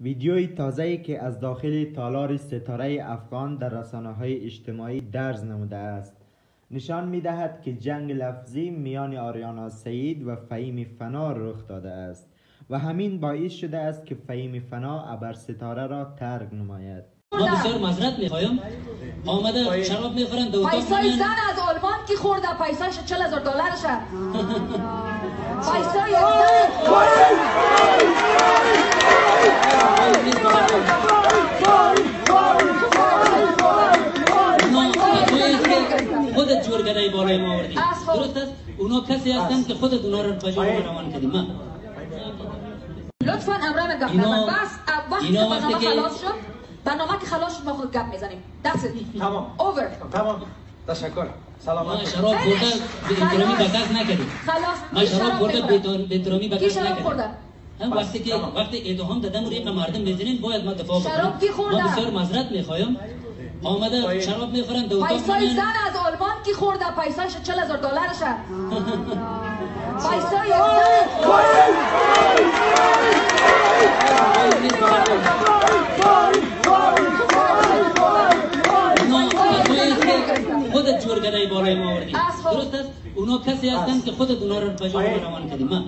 ویدیوی تازه‌ای که از داخل تالار ستاره افغان در رسانه های اجتماعی درز نموده است. نشان می دهد که جنگ لفظی میان آریانا سعید و فهیم فنا رخ داده است و همین باعث شده است که فهیم فنا ابر ستاره را ترک نماید. ما بسیار مذرت می‌خوایم. آمده شراب می‌خورن دو پیسای زن از آلمان کی خورده پیسایش چل هزار دلارشه. پیسای خودت جور گدای بالای ما آوردی. درست است؟ اونا کسی هستن که خودت اونا رو به جور روان کردی. ما لطفا امرا گپ اینا- بس اینا وقتی که- خلاص شد برنامه که خلاص شد ما خود گپ می‌زنیم. It. تمام. Over. تمام. تشکر. ما سلامت شراب خورده به احترامی به کس نکردیم. خلاص. ما شراب خورده. به احترامی به شراب نکردیم. خورده هم وقتی که وقتی اتهام دادن روی یک مردم بزنین باید ما دفاع شراب بکنیم. کی خورده؟ ما بسیار معذرت می‌خوایم. آمده شراب می‌خورن دو میان. زن از آلمان کی خورده پیسایش چل هزار دلارشه پیسای خودت جور گدای ما آوردی. درست است اونا کسی هستن که خودت اونا رو به جور روان کردی ما